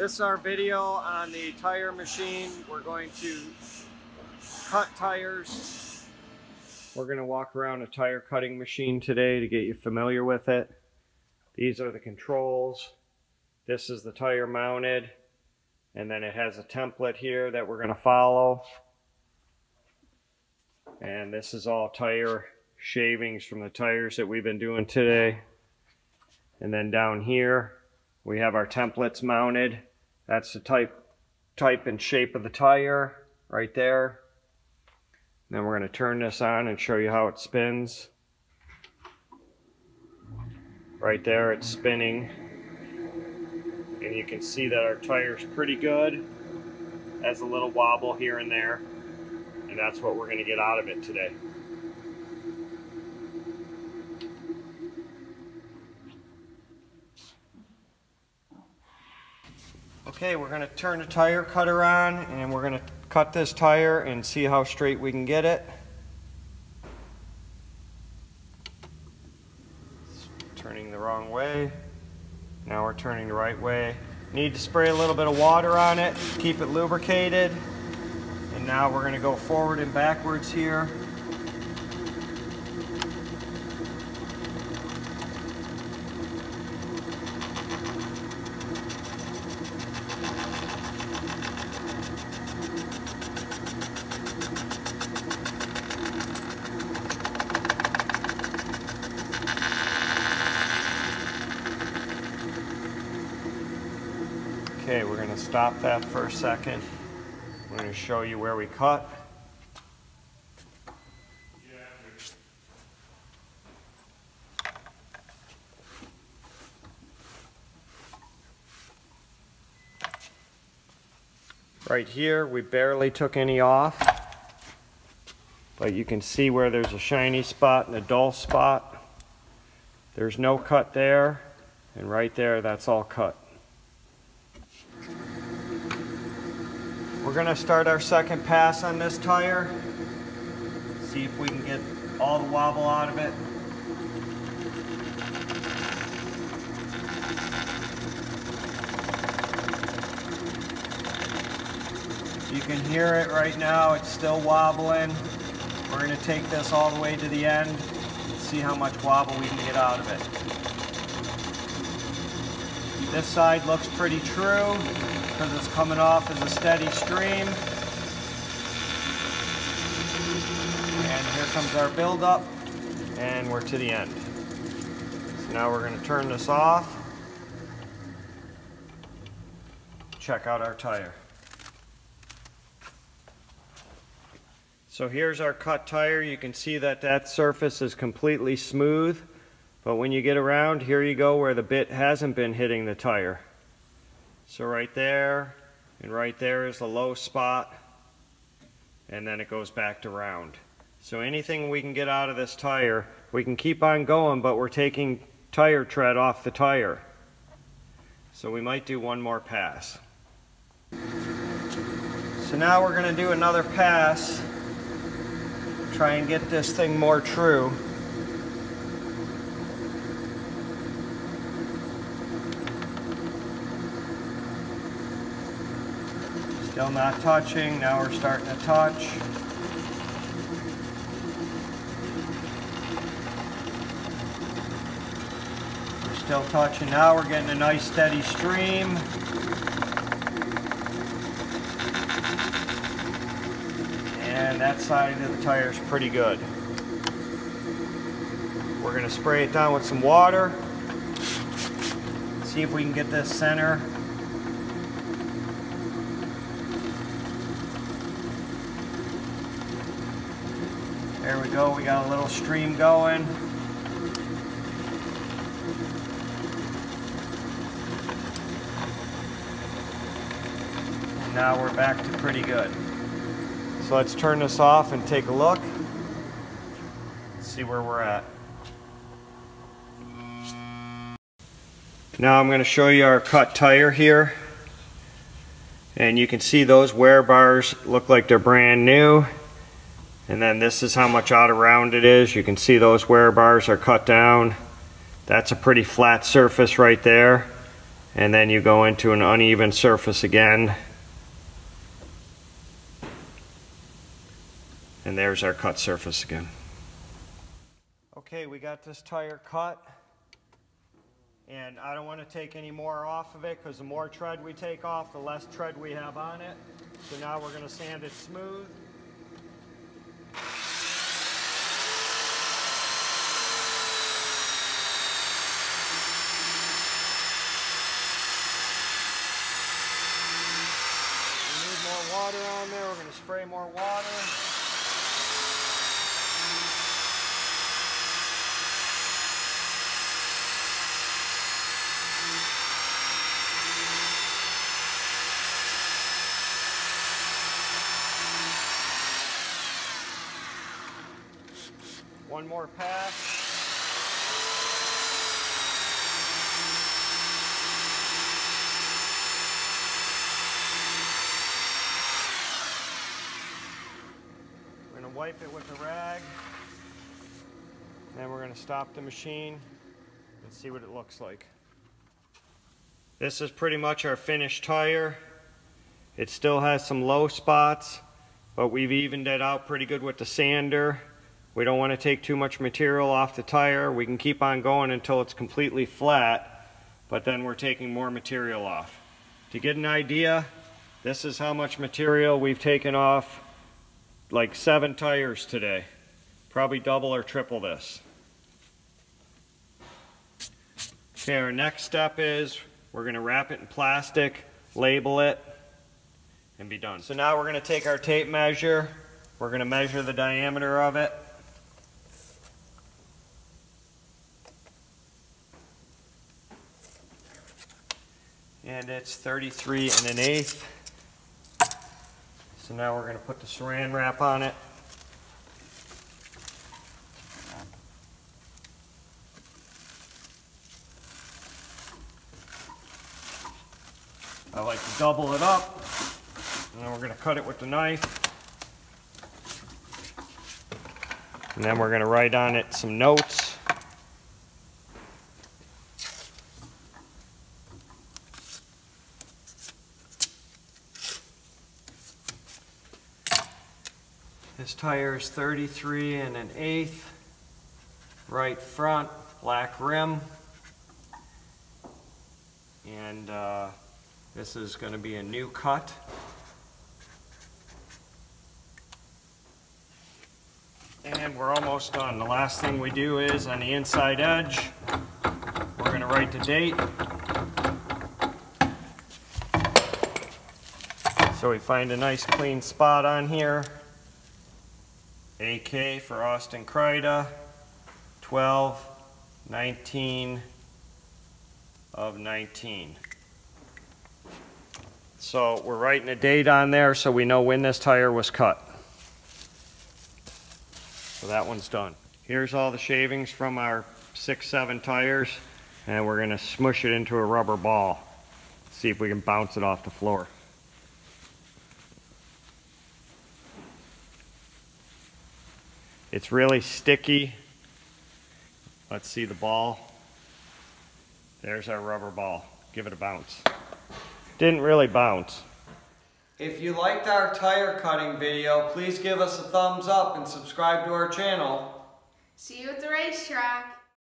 This is our video on the tire machine. We're going to cut tires. We're going to walk around a tire cutting machine today to get you familiar with it. These are the controls. This is the tire mounted. And then it has a template here that we're going to follow. And this is all tire shavings from the tires that we've been doing today. And then down here, we have our templates mounted. That's the type, type and shape of the tire right there. then we're going to turn this on and show you how it spins. Right there, it's spinning. And you can see that our tire's pretty good. Has a little wobble here and there. And that's what we're going to get out of it today. Okay, we're going to turn the tire cutter on and we're going to cut this tire and see how straight we can get it. It's turning the wrong way. Now we're turning the right way. Need to spray a little bit of water on it, keep it lubricated. And now we're going to go forward and backwards here. Okay, we're going to stop that for a second. I'm going to show you where we cut. Right here, we barely took any off, but you can see where there's a shiny spot and a dull spot. There's no cut there, and right there, that's all cut. We're gonna start our second pass on this tire. See if we can get all the wobble out of it. You can hear it right now, it's still wobbling. We're gonna take this all the way to the end and see how much wobble we can get out of it. This side looks pretty true because it's coming off as a steady stream. And here comes our buildup, and we're to the end. So now we're going to turn this off. Check out our tire. So here's our cut tire. You can see that that surface is completely smooth. But when you get around, here you go where the bit hasn't been hitting the tire. So right there and right there is the low spot and then it goes back to round. So anything we can get out of this tire, we can keep on going but we're taking tire tread off the tire. So we might do one more pass. So now we're going to do another pass, try and get this thing more true. Still not touching, now we're starting to touch. We're still touching now, we're getting a nice steady stream. And that side of the tire is pretty good. We're going to spray it down with some water. See if we can get this center Go, we got a little stream going. And now we're back to pretty good. So let's turn this off and take a look. See where we're at. Now I'm going to show you our cut tire here. And you can see those wear bars look like they're brand new. And then this is how much out around it is. You can see those wear bars are cut down. That's a pretty flat surface right there. And then you go into an uneven surface again. And there's our cut surface again. Okay, we got this tire cut. And I don't want to take any more off of it because the more tread we take off, the less tread we have on it. So now we're going to sand it smooth. We need more water on there. We're going to spray more water. One more pass. To wipe it with a rag. Then we're going to stop the machine and see what it looks like. This is pretty much our finished tire. It still has some low spots, but we've evened it out pretty good with the sander. We don't want to take too much material off the tire. We can keep on going until it's completely flat, but then we're taking more material off. To get an idea, this is how much material we've taken off like seven tires today. Probably double or triple this. Okay, our next step is we're going to wrap it in plastic, label it, and be done. So now we're going to take our tape measure. We're going to measure the diameter of it. And it's 33 and an eighth. So now we're going to put the saran wrap on it. I like to double it up. And then we're going to cut it with the knife. And then we're going to write on it some notes. This tire is 33 and an eighth. Right front, black rim. And uh, this is going to be a new cut. And we're almost done. The last thing we do is on the inside edge, we're going to write the date. So we find a nice clean spot on here. AK for Austin Kryda, 12, 19 of 19. So we're writing a date on there so we know when this tire was cut. So that one's done. Here's all the shavings from our six, seven tires, and we're gonna smush it into a rubber ball. See if we can bounce it off the floor. It's really sticky. Let's see the ball. There's our rubber ball. Give it a bounce. Didn't really bounce. If you liked our tire cutting video, please give us a thumbs up and subscribe to our channel. See you at the racetrack.